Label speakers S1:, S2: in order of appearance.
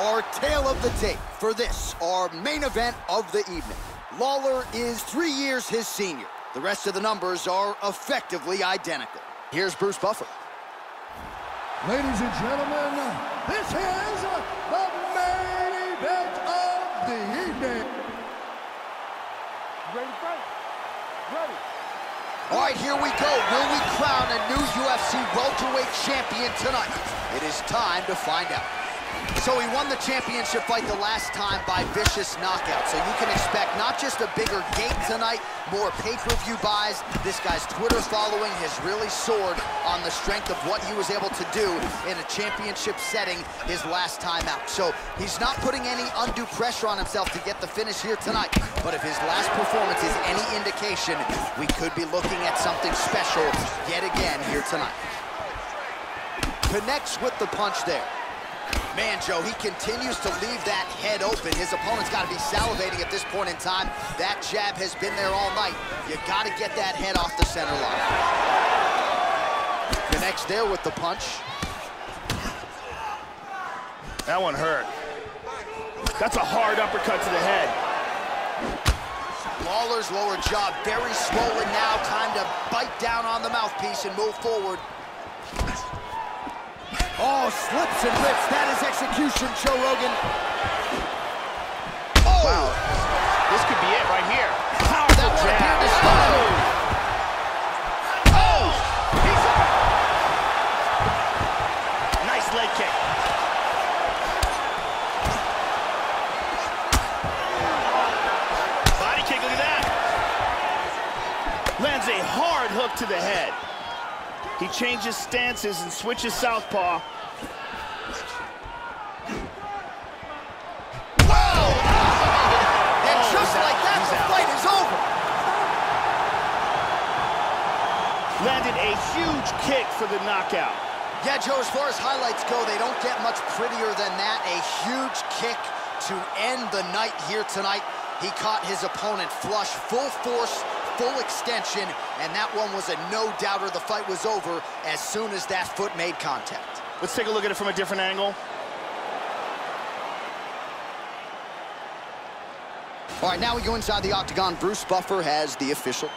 S1: our tale of the tape for this, our main event of the evening. Lawler is three years his senior. The rest of the numbers are effectively identical. Here's Bruce Buffer.
S2: Ladies and gentlemen, this is the main event of the evening.
S3: Ready, fight? Ready.
S1: All right, here we go. Will we crown a new UFC welterweight champion tonight? It is time to find out. So he won the championship fight the last time by vicious knockout. So you can expect not just a bigger gate tonight, more pay-per-view buys. This guy's Twitter following has really soared on the strength of what he was able to do in a championship setting his last time out. So he's not putting any undue pressure on himself to get the finish here tonight. But if his last performance is any indication, we could be looking at something special yet again here tonight. Connects with the punch there. Man, Joe, he continues to leave that head open. His opponent's got to be salivating at this point in time. That jab has been there all night. You got to get that head off the center line. Connects there with the punch.
S4: That one hurt. That's a hard uppercut to the head.
S1: Lawler's lower jaw very swollen now. Time to bite down on the mouthpiece and move forward. Oh, slips and rips. That is execution, Joe Rogan. Oh!
S4: Wow. This could be it right here.
S1: That
S4: Powerful
S1: one
S4: jab.
S1: appeared to stun him.
S4: Oh! oh! He's up. Nice leg kick. Body kick, look at that. Lands a hard hook to the head. He changes stances and switches southpaw.
S1: And
S4: oh,
S1: just like that, the fight is over.
S4: Landed a huge kick for the knockout.
S1: Yeah, Joe, as far as highlights go, they don't get much prettier than that. A huge kick to end the night here tonight. He caught his opponent flush, full force, full extension, and that one was a no-doubter. The fight was over as soon as that foot made contact.
S4: Let's take a look at it from a different angle.
S1: All right, now we go inside the octagon. Bruce Buffer has the official